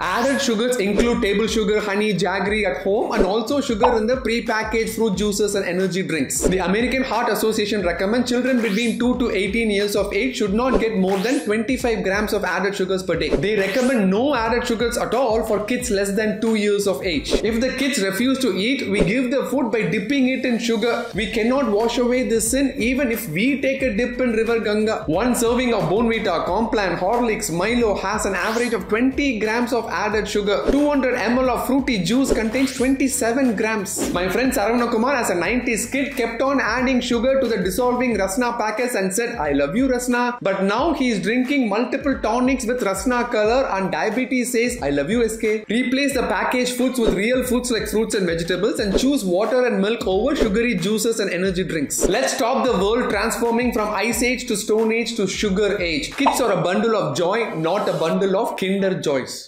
Added sugars include table sugar, honey, jaggery at home and also sugar in the pre-packaged fruit juices and energy drinks. The American Heart Association recommends children between 2 to 18 years of age should not get more than 25 grams of added sugars per day. They recommend no added sugars at all for kids less than 2 years of age. If the kids refuse to eat, we give the food by dipping it in sugar. We cannot wash away this sin even if we take a dip in River Ganga. One serving of Bournvita, Complan, Horlicks, Milo has an average of 20 grams of added sugar. 200 ml of fruity juice contains 27 grams. My friend Saravana Kumar as a 90s kid kept on adding sugar to the dissolving Rasna packets and said, I love you Rasna. But now he is drinking multiple tonics with Rasna color and diabetes says, I love you SK. Replace the packaged foods with real foods like fruits and vegetables and choose water and milk over sugary juices and energy drinks. Let's stop the world transforming from ice age to stone age to sugar age. Kids are a bundle of joy, not a bundle of kinder joys.